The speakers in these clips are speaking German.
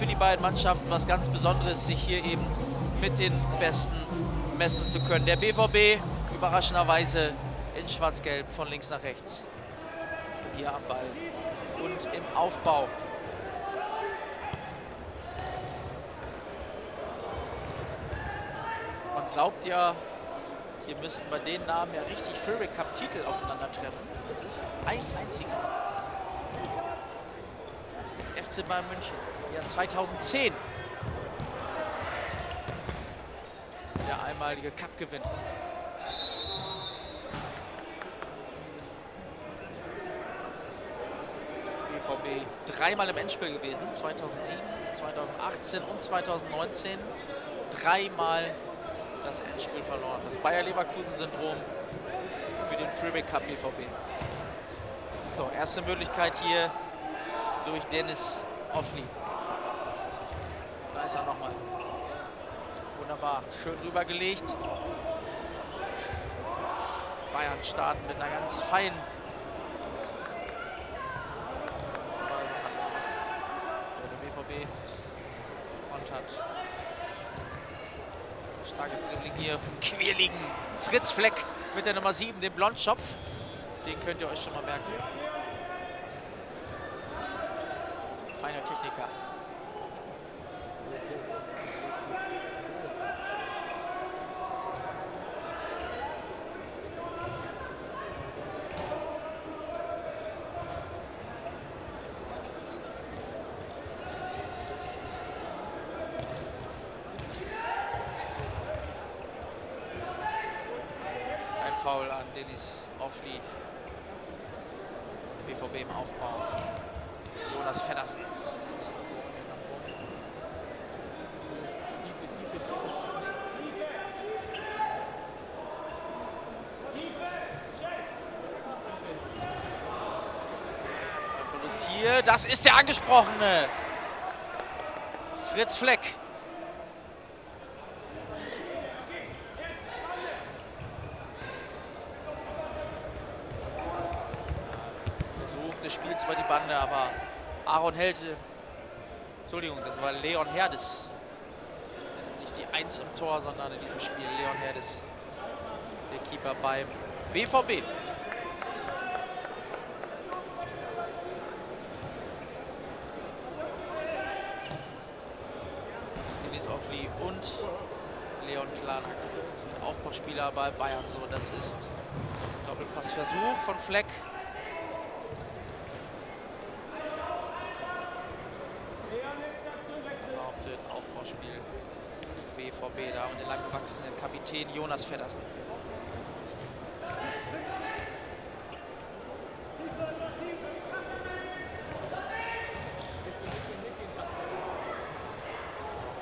für die beiden Mannschaften was ganz Besonderes, sich hier eben mit den Besten messen zu können. Der BVB überraschenderweise in Schwarz-Gelb von links nach rechts. Hier am Ball und im Aufbau. Man glaubt ja, hier müssten bei den Namen ja richtig Fury Cup Titel aufeinandertreffen. Es ist ein einziger. FC Bayern München, Jahr 2010. Der einmalige Cup-Gewinn. BVB dreimal im Endspiel gewesen, 2007, 2018 und 2019. Dreimal das Endspiel verloren. Das Bayer Leverkusen-Syndrom für den Freeway Cup BVB. So, erste Möglichkeit hier durch Dennis Offli. Da ist er nochmal. Wunderbar, schön rübergelegt. Bayern starten mit einer ganz feinen BVB kontert. Starkes Dribbling hier vom quirligen Fritz Fleck mit der Nummer 7, dem Blondschopf. Den könnt ihr euch schon mal merken. Feiner Techniker. Ein Foul an Dennis Offli. BVB im Aufbau. Jonas Feddersen. Das ist der angesprochene. Fritz Fleck. Versuch des Spiels über die Bande, aber Aaron Held, äh, Entschuldigung, das war Leon Herdes. Nicht die Eins im Tor, sondern in diesem Spiel Leon Herdes, der Keeper beim BVB. Denis Offli und Leon Klanak, Aufbauspieler bei Bayern. So, das ist Doppelpassversuch von Fleck. Behauptet, Aufbauspiel BVB da und den langgewachsenen Kapitän Jonas Feddersen.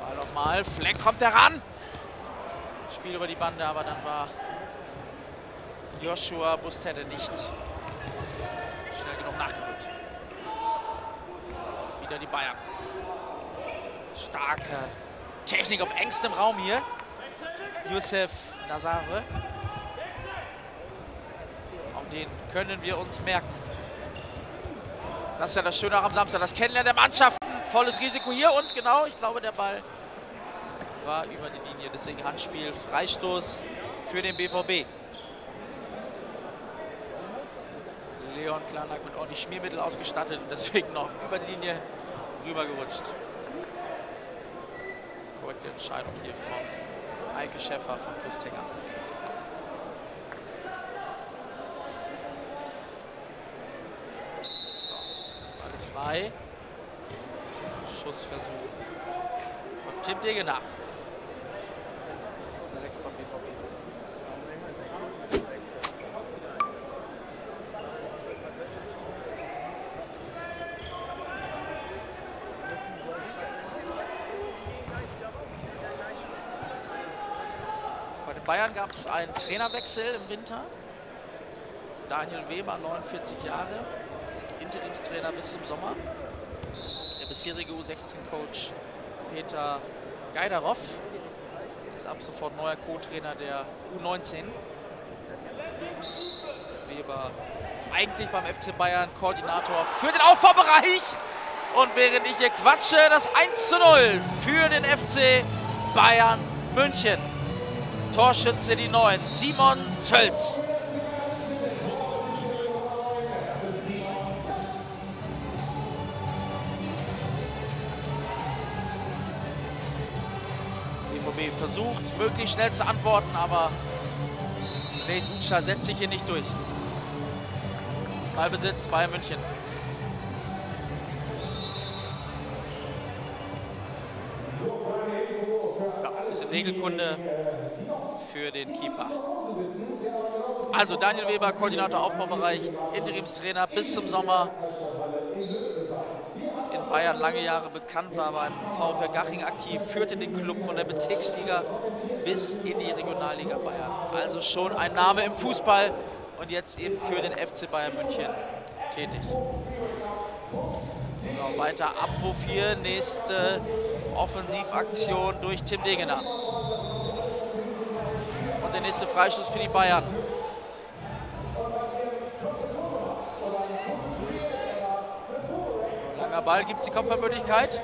Ball nochmal, Fleck kommt heran. Spiel über die Bande, aber dann war Joshua Bustede nicht schnell genug nachgerückt. Wieder die Bayern. Starke Technik auf engstem Raum hier. Youssef Nazare. Auch den können wir uns merken. Das ist ja das Schöne auch am Samstag. Das Kennenlernen der Mannschaften. Volles Risiko hier und genau, ich glaube, der Ball war über die Linie. Deswegen Handspiel, Freistoß für den BVB. Leon Klanak mit ordentlich Schmiermittel ausgestattet und deswegen noch über die Linie rübergerutscht. Korrekte Entscheidung hier von Eike Schäffer von Tustinger. So, alles frei. Schussversuch von Tim Degener. Der 6 beim BVB. Gab es einen Trainerwechsel im Winter. Daniel Weber, 49 Jahre, Interimstrainer bis zum Sommer. Der bisherige U16-Coach Peter Geidarow ist ab sofort neuer Co-Trainer der U19. Weber eigentlich beim FC Bayern Koordinator für den Aufbaubereich. Und während ich hier quatsche, das 1 zu 0 für den FC Bayern München. Torschütze die 9, Simon Zölz. BVB versucht, möglichst schnell zu antworten, aber Blaise Ucha setzt sich hier nicht durch. Ballbesitz Bayern München. Ja, bisschen Regelkunde für den Keeper. Also Daniel Weber, Koordinator Aufbaubereich, Interimstrainer bis zum Sommer. In Bayern lange Jahre bekannt war, beim VfR Gaching aktiv, führte den Club von der Bezirksliga bis in die Regionalliga Bayern. Also schon ein Name im Fußball und jetzt eben für den FC Bayern München tätig. So, weiter Abwurf hier, nächste Offensivaktion durch Tim Degener. Nächste Freistoß für die Bayern. Langer Ball, gibt es die Kopfballmöglichkeit?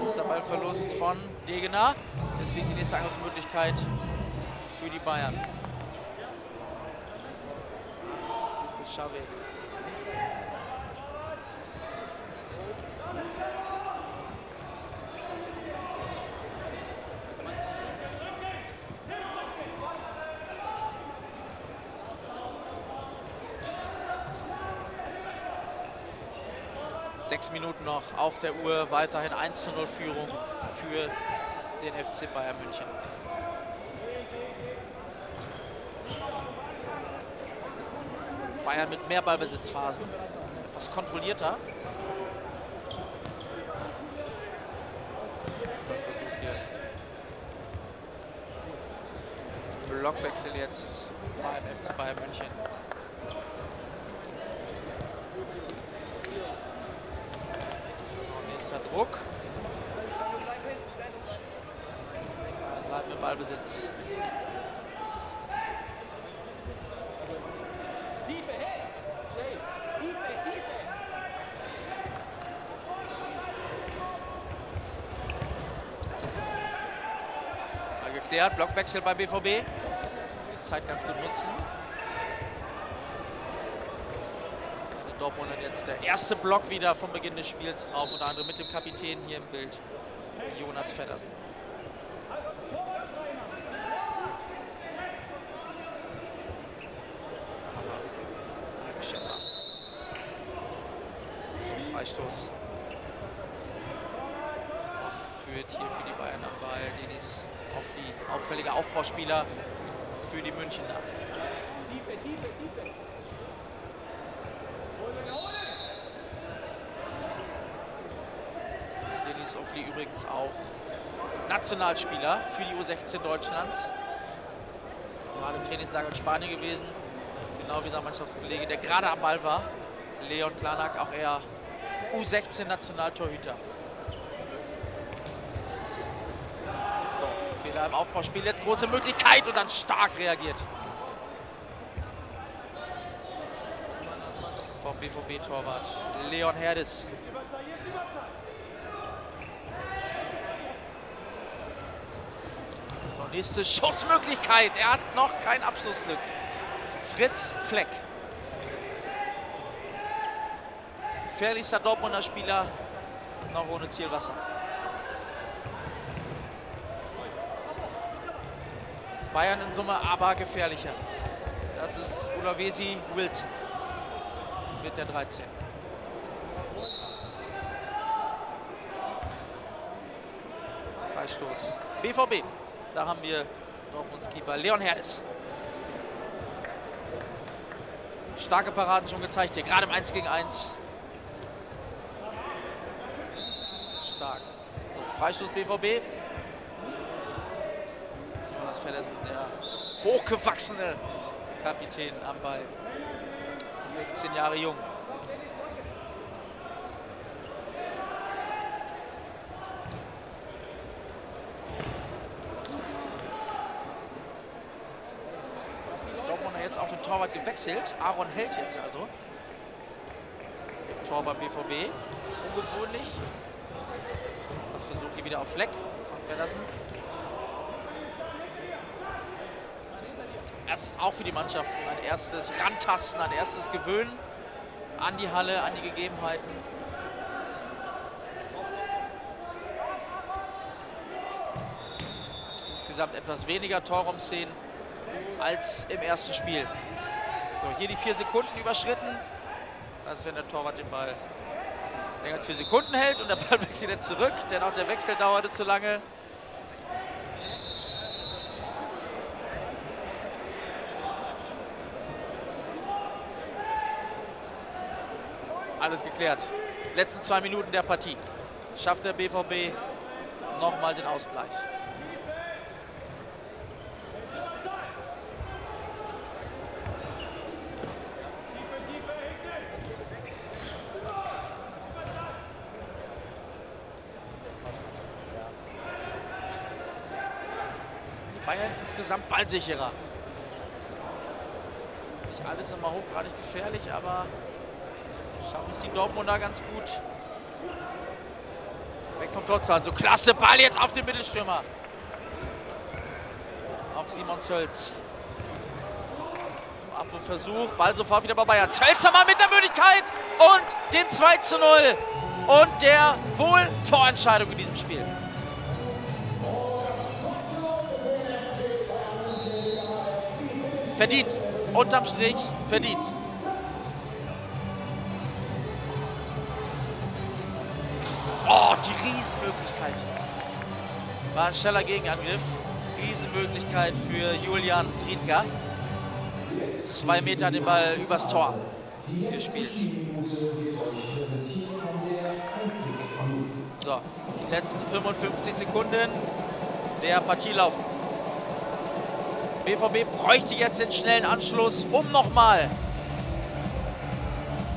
Nächster Ballverlust von Degener. Deswegen die nächste Angriffsmöglichkeit für die Bayern. Xavi. Sechs Minuten noch auf der Uhr, weiterhin 1 zu 0 Führung für den FC Bayern München. Bayern mit mehr Ballbesitzphasen, etwas kontrollierter. Blockwechsel jetzt beim FC Bayern München. Nächster Druck. Bleiben im Ballbesitz. Geklärt, Blockwechsel beim BVB. Die Zeit ganz gut nutzen. In Dortmund jetzt der erste Block wieder vom Beginn des Spiels auf, unter anderem mit dem Kapitän hier im Bild, Jonas Feddersen. Schäfer. Freistoß. Ausgeführt hier für die Bayern am Ball. Denis auf die auffällige Aufbauspieler für die Münchner. Denis Offli übrigens auch Nationalspieler für die U16 Deutschlands. Gerade im Trainingslager in Spanien gewesen genau wie sein Mannschaftskollege, der gerade am Ball war. Leon Klanak, auch er U16-Nationaltorhüter. So, Fehler im Aufbauspiel, jetzt große Möglichkeit und dann stark reagiert. Vom BVB-Torwart Leon Herdes. So, nächste Schussmöglichkeit. Er hat noch kein Abschlussglück. Fritz Fleck. Gefährlichster Dortmunder Spieler, noch ohne Zielwasser. Bayern in Summe aber gefährlicher. Das ist Ulavesi Wilson mit der 13. Freistoß. BVB. Da haben wir Dortmunds Keeper Leon Herdes. Starke Paraden schon gezeigt hier, gerade im 1 gegen 1. Stark. So, Freistoß BVB. Pedersen, der hochgewachsene Kapitän am Ball. 16 Jahre jung. Dortmund hat jetzt auch den Torwart gewechselt. Aaron hält jetzt also. Tor beim BVB. Ungewöhnlich. Das versucht hier wieder auf Fleck von Verlassen. Das auch für die Mannschaften ein erstes Rantasten, ein erstes Gewöhnen an die Halle, an die Gegebenheiten. Insgesamt etwas weniger Torraumszenen als im ersten Spiel. So, hier die vier Sekunden überschritten. Das ist, wenn der Torwart den Ball länger als vier Sekunden hält und der Ball wechselt jetzt zurück, denn auch der Wechsel dauerte zu lange. Alles geklärt. Letzten zwei Minuten der Partie. Schafft der BVB nochmal den Ausgleich. Bayern insgesamt ballsicherer. Nicht alles immer hochgradig gefährlich, aber schaffen es die Dortmunder ganz gut. Weg vom Tor So klasse Ball jetzt auf den Mittelstürmer. Auf Simon Zölz. Abwurfversuch, Ball sofort wieder bei Bayern. Zölzer mal mit der Möglichkeit und dem 2 zu 0. Und der wohl Vorentscheidung in diesem Spiel. Verdient. Unterm Strich verdient. Die Riesenmöglichkeit. War ein schneller Gegenangriff. Riesenmöglichkeit für Julian Driedka. Zwei Meter den Ball übers Tor gespielt. So, die letzten 55 Sekunden der Partie laufen. BVB bräuchte jetzt den schnellen Anschluss, um nochmal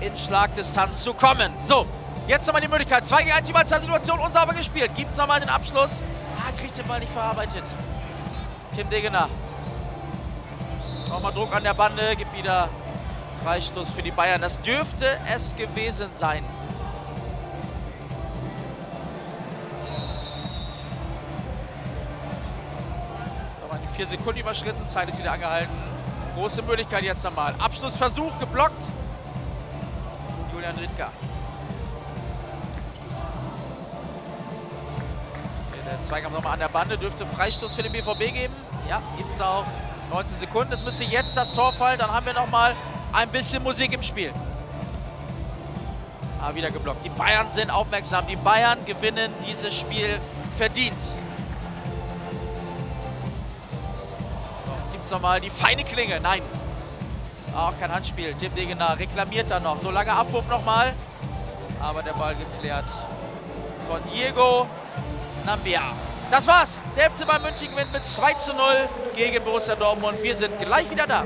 in Schlagdistanz zu kommen. So, jetzt nochmal die Möglichkeit. 2 gegen 1 Überzahlsituation, unsauber gespielt. Gibt es nochmal den Abschluss. Ah, kriegt den Ball nicht verarbeitet. Tim Degener. Nochmal Druck an der Bande, gibt wieder Freistoß für die Bayern. Das dürfte es gewesen sein. Vier Sekunden überschritten, Zeit ist wieder angehalten. Große Möglichkeit jetzt nochmal. Abschlussversuch geblockt. Julian Rittger. Zweikampf nochmal an der Bande. Dürfte Freistoß für den BVB geben. Ja, gibt es auch. 19 Sekunden. Es müsste jetzt das Tor fallen. Dann haben wir nochmal ein bisschen Musik im Spiel. Ah, wieder geblockt. Die Bayern sind aufmerksam. Die Bayern gewinnen dieses Spiel verdient. jetzt nochmal die feine Klinge. Nein. Auch kein Handspiel. Tim Degener reklamiert dann noch. So lange Abwurf nochmal. Aber der Ball geklärt von Diego Nambia. Das war's. Der FC Bayern München gewinnt mit 2 zu 0 gegen Borussia Dortmund. Wir sind gleich wieder da.